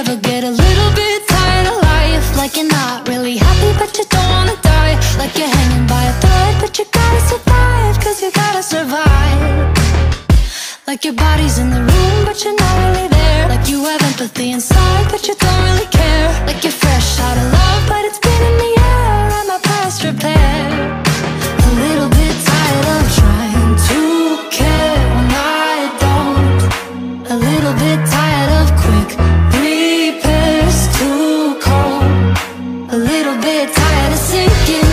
ever get a little bit tired of life? Like you're not really happy but you don't wanna die. Like you're hanging by a thread but you gotta survive Cause you gotta survive. Like your body's in the room but you're not really there. Like you have empathy inside but you don't really care tired, of sinking.